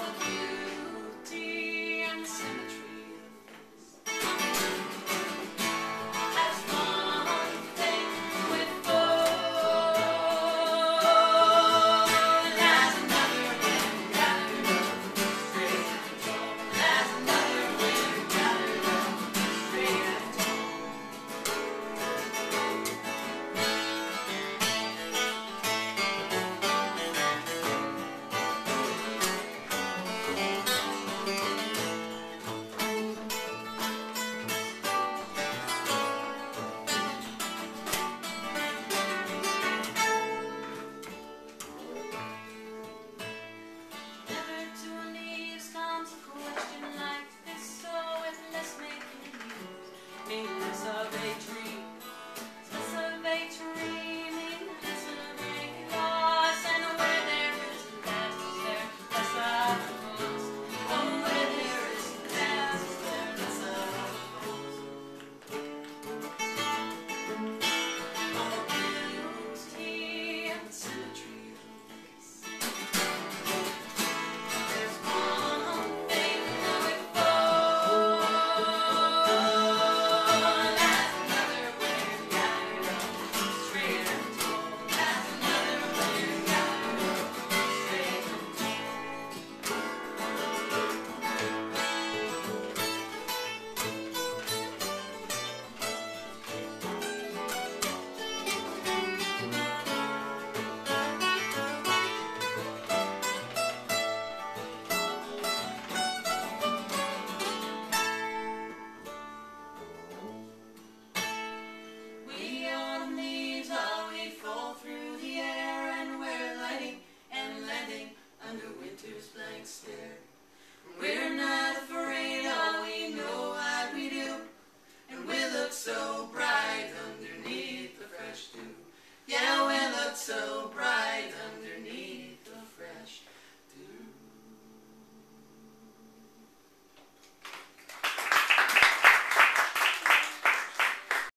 all of you. So bright.